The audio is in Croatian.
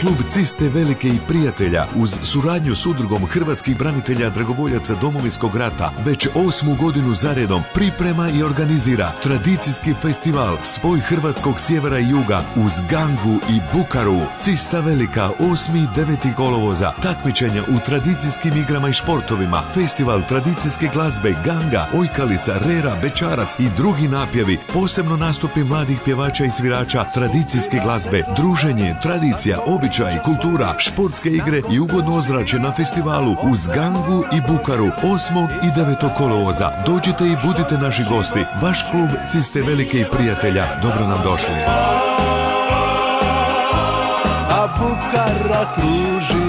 Klub Ciste Velike i Prijatelja uz suradnju s udrugom Hrvatskih branitelja dragovoljaca Domovinskog rata već osmu godinu zaredom priprema i organizira tradicijski festival Spoj Hrvatskog sjevera i juga uz Gangu i Bukaru. Cista Velika 8. i 9. kolovoza, takmičenja u tradicijskim igrama i športovima, festival tradicijske glazbe Ganga, Ojkalica, Rera, Bečarac i drugi napjevi, posebno nastupi mladih pjevača i svirača tradicijske glazbe, druženje, tradicija, običaj, kultura, športske igre i ugodno ozračje na festivalu uz Gangu i Bukaru 8. i 9. kolovoza. Dođite i budite naši gosti. Vaš klub Ciste Velike i Prijatelja. Dobro nam došli. A Bukara kruži